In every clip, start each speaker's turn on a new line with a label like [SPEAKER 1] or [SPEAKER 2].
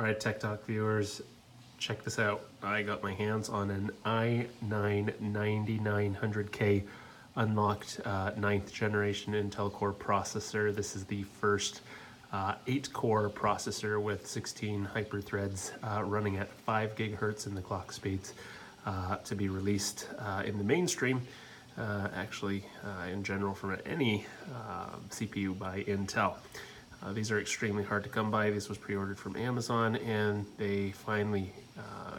[SPEAKER 1] All right, Tech Talk viewers, check this out. I got my hands on an i9 9900K unlocked uh, ninth generation Intel Core processor. This is the first uh, eight core processor with 16 hyperthreads uh, running at five gigahertz in the clock speeds uh, to be released uh, in the mainstream. Uh, actually, uh, in general, from any CPU by Intel. Uh, these are extremely hard to come by. This was pre-ordered from Amazon and they finally uh,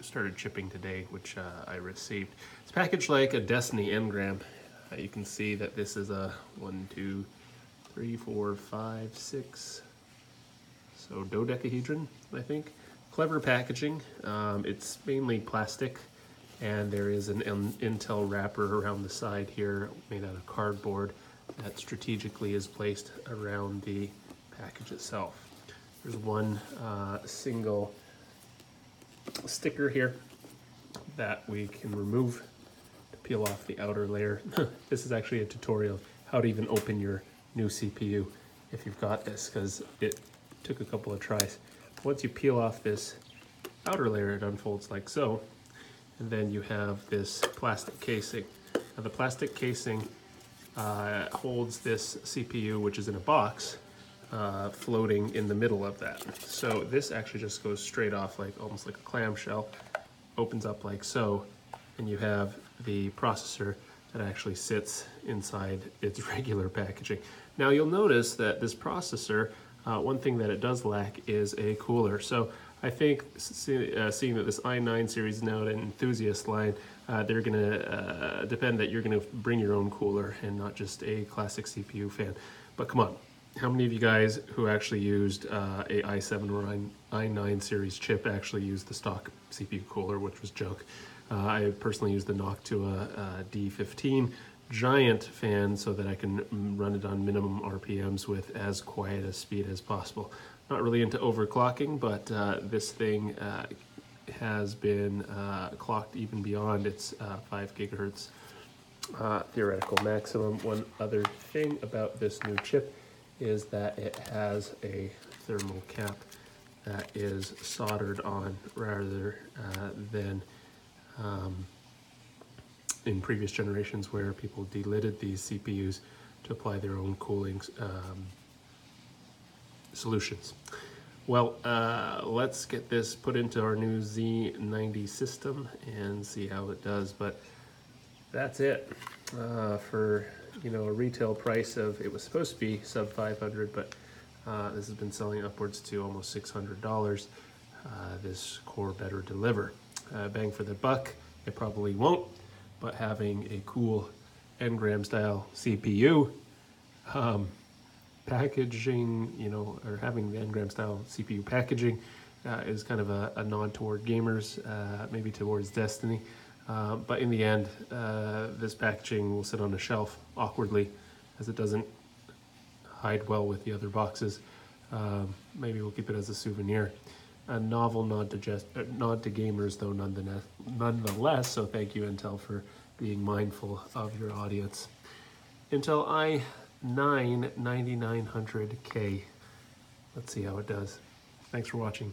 [SPEAKER 1] started shipping today, which uh, I received. It's packaged like a Destiny engram. Uh, you can see that this is a one, two, three, four, five, six, so dodecahedron, I think. Clever packaging. Um, it's mainly plastic and there is an Intel wrapper around the side here made out of cardboard that strategically is placed around the package itself. There's one uh, single sticker here that we can remove to peel off the outer layer. this is actually a tutorial how to even open your new CPU if you've got this because it took a couple of tries. Once you peel off this outer layer it unfolds like so and then you have this plastic casing. Now the plastic casing uh, holds this CPU, which is in a box, uh, floating in the middle of that. So this actually just goes straight off like almost like a clamshell, opens up like so, and you have the processor that actually sits inside its regular packaging. Now you'll notice that this processor, uh, one thing that it does lack is a cooler. So I think see, uh, seeing that this i9 series is now an enthusiast line, uh, they're going to uh, depend that you're going to bring your own cooler and not just a classic CPU fan. But come on, how many of you guys who actually used uh, a i7 or i9 series chip actually used the stock CPU cooler, which was junk? Uh, I personally used the Noctua uh, D15 giant fan so that I can run it on minimum RPMs with as quiet a speed as possible. Not really into overclocking, but uh, this thing has been uh, clocked even beyond its uh, 5 gigahertz uh, theoretical maximum. One other thing about this new chip is that it has a thermal cap that is soldered on rather uh, than um, in previous generations where people delidded these CPUs to apply their own cooling um, solutions. Well, uh, let's get this put into our new Z90 system and see how it does. But that's it uh, for you know a retail price of it was supposed to be sub 500, but uh, this has been selling upwards to almost $600. Uh, this core better deliver. Uh, bang for the buck, it probably won't, but having a cool engram style CPU. Um, packaging, you know, or having the engram style CPU packaging uh, is kind of a, a, nod toward gamers, uh, maybe towards Destiny. Uh, but in the end, uh, this packaging will sit on a shelf awkwardly as it doesn't hide well with the other boxes. Um, maybe we'll keep it as a souvenir. A novel nod to, just, uh, nod to gamers, though, nonetheless, nonetheless. So thank you, Intel, for being mindful of your audience. Intel I 9 9900K. Let's see how it does. Thanks for watching.